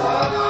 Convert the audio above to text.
Oh, no.